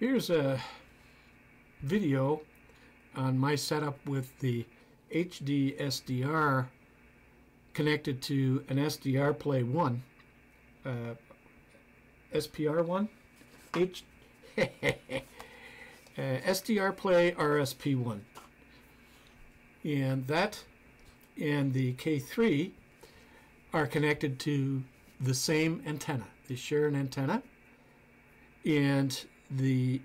Here's a video on my setup with the HD SDR connected to an SDRPlay 1, uh, SPR 1, H uh, SDRPlay RSP 1. And that and the K3 are connected to the same antenna. They share an antenna. And the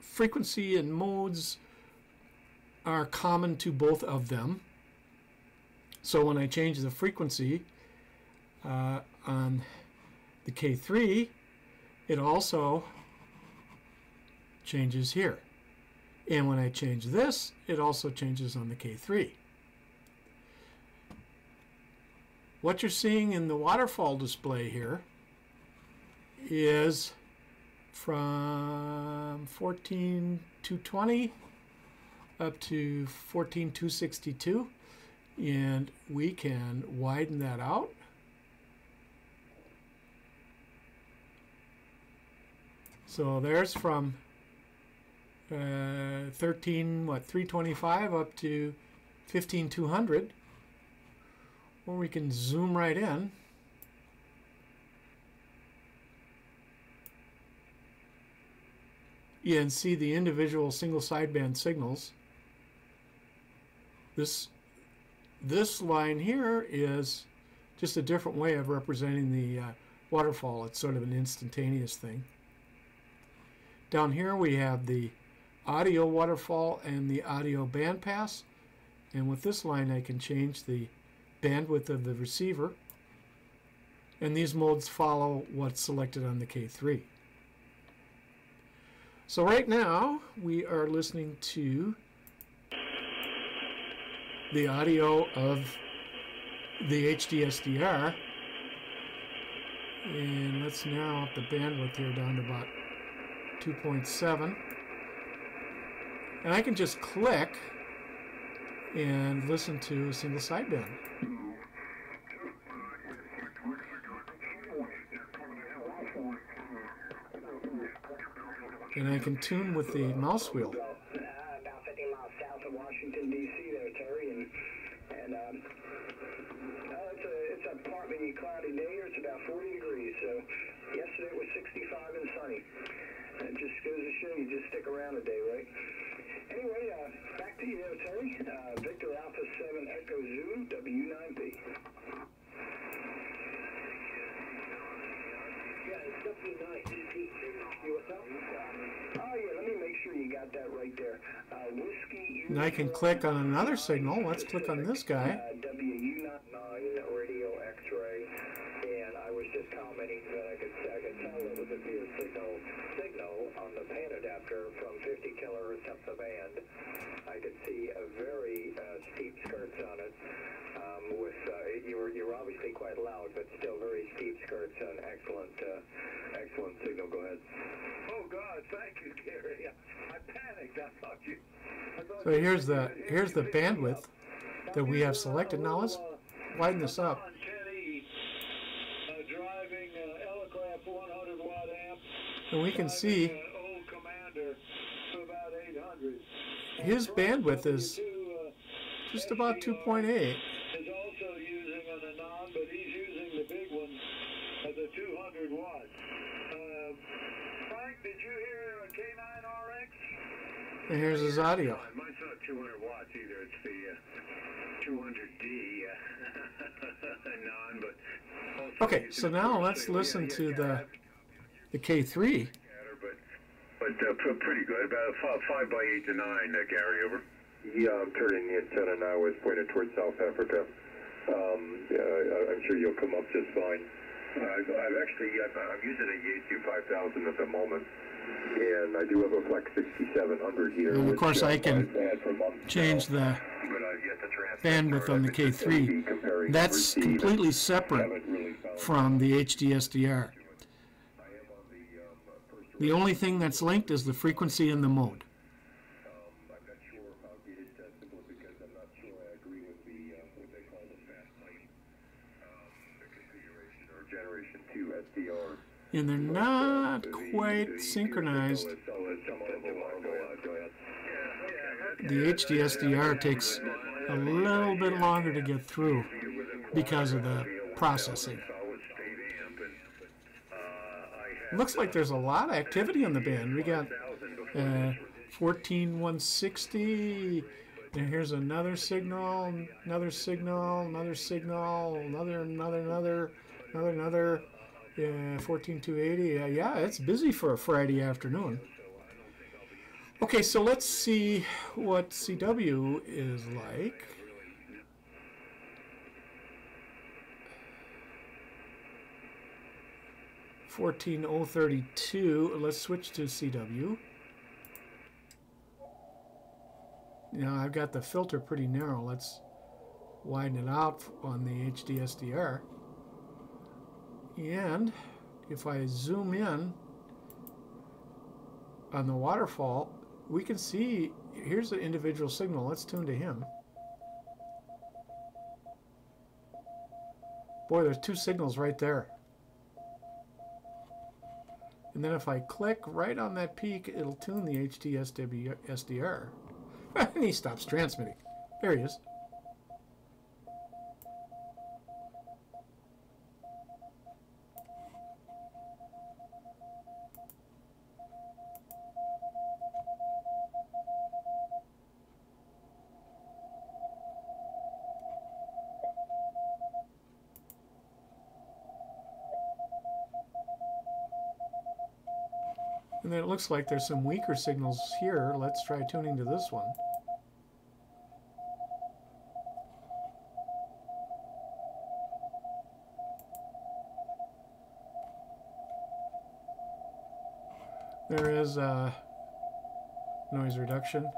frequency and modes are common to both of them. So when I change the frequency uh, on the K3, it also changes here. And when I change this, it also changes on the K3. What you're seeing in the waterfall display here is from 14220 up to 14262 and we can widen that out. So there's from uh, 13 what 325 up to 15200 or we can zoom right in and see the individual single sideband signals. This, this line here is just a different way of representing the uh, waterfall. It's sort of an instantaneous thing. Down here we have the audio waterfall and the audio bandpass. And with this line I can change the bandwidth of the receiver. And these modes follow what's selected on the K3. So right now we are listening to the audio of the HDSDR and let's narrow up the bandwidth here down to about 2.7 and I can just click and listen to a single sideband. And I can tune with the mouse wheel. About 50 miles south of Washington, D.C. there, Terry. And, and it's, a, it's a partly cloudy day here. It's about 40 degrees. So yesterday it was 65 and sunny. It just goes to show you, just stick around a day, right? Anyway, uh, back to you Terry. Uh, Victor Alpha 7 Echo Zulu, W9P. Yeah, it's W9P. You what's up? Oh, yeah, let me make sure you got that right there. Uh, whiskey. And I can click on another signal. Let's click on this guy. Uh, WU99 radio X-ray, and I was just commenting that I could, I could tell it was a via signal signal on the pan adapter from 50 kilohertz up the band. I could see a very uh, steep skirts on it. Um, with uh, you were you were obviously quite loud, but still very steep skirts and excellent uh, excellent signal. Go ahead. Oh God, thank you, Gary. So here's the here's the bandwidth that we have selected. Now let's widen this up. John Kenny, driving Elecraft 100 watt amp. And we can see driving, old Commander to about 800. his bandwidth is just about 2.8. Is also using an Anon, but he's using the big one at the 200 watt. Uh, did you hear a K9RX? And here's his audio. Mine's not 200 watts either. It's the uh, 200D uh, non, but Okay, so now let's signal. listen Yeah, to yeah, the the K3. scatter, But but uh, pretty good. About five, five by eight to nine, uh, Gary. Over. Yeah, I'm turning the antenna now. It's pointed towards South Africa. Um, yeah, I- I'm sure you'll come up just fine. Uh, I've, I've actually I'm, I'm using a Yaesu 5000 at the moment, and I do have a Flex 6700 here. And of course uh, I can I've had for months Change the but I've yet to transfer. bandwidth on the K3. That's completely separate from the HDSDR. I am on the um, The only thing that's linked is the frequency and the mode. I'm not sure how to get it testable because I'm not sure I agree with the, what they call the fast lane, the configuration or generation two SDR. And they're not quite synchronized. The HDSDR takes a little bit longer to get through because of the processing. Looks like there's a lot of activity on the band. We got 1,000 uh, 14160. And here's another signal, another signal, another signal, another, another, another, another, another. Yeah, 14280. Uh, yeah, it's busy for a Friday afternoon. Okay, so let's see what CW is like. Fourteen oh thirty two. Let's switch to CW. Now I've got the filter pretty narrow. Let's widen it out on the HDSDR. And if I zoom in on the waterfall, we can see here's an individual signal. Let's tune to him. Boy, there's two signals right there. And then if I click right on that peak, it'll tune the HDSW SDR. and he stops transmitting. There he is. And then it looks like there's some weaker signals here. Let's try tuning to this one. There is uh, noise reduction,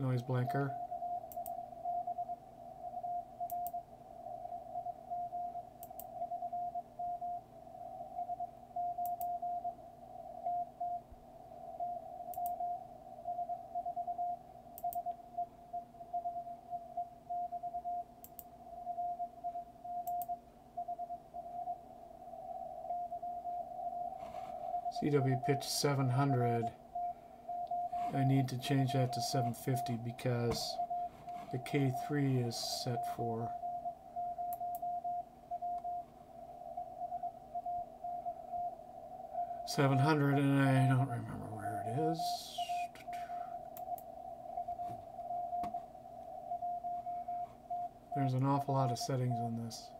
noise blanker. CW pitch 700. I need to change that to 750 because the K3 is set for Seven hundred, and I don't remember where it is. There's an awful lot of settings on this.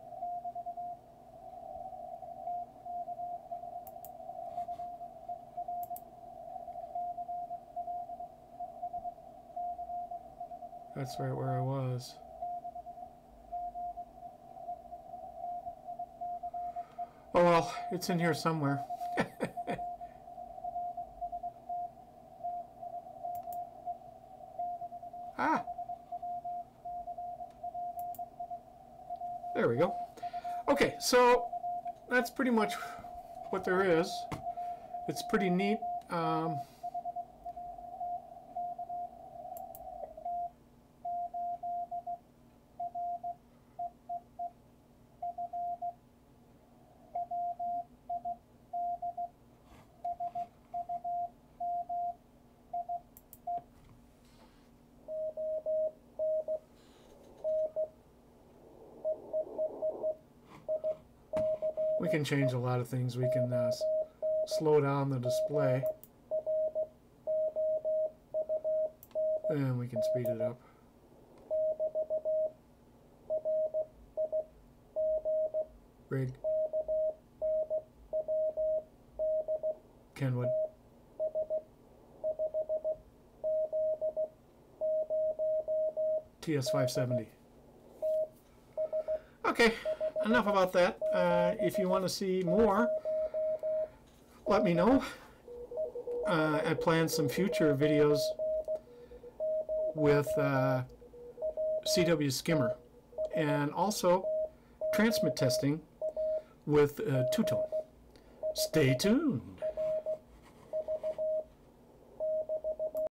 That's right where I was. Oh well, it's in here somewhere. ah! There we go. Okay, so that's pretty much what there is. It's pretty neat. Um, can change a lot of things. We can uh, slow down the display. And we can speed it up. Rig. Kenwood. TS570. Okay, enough about that. Uh, if you want to see more, let me know. Uh, I plan some future videos with uh, CW Skimmer and also transmit testing with uh, two-tone. Stay tuned.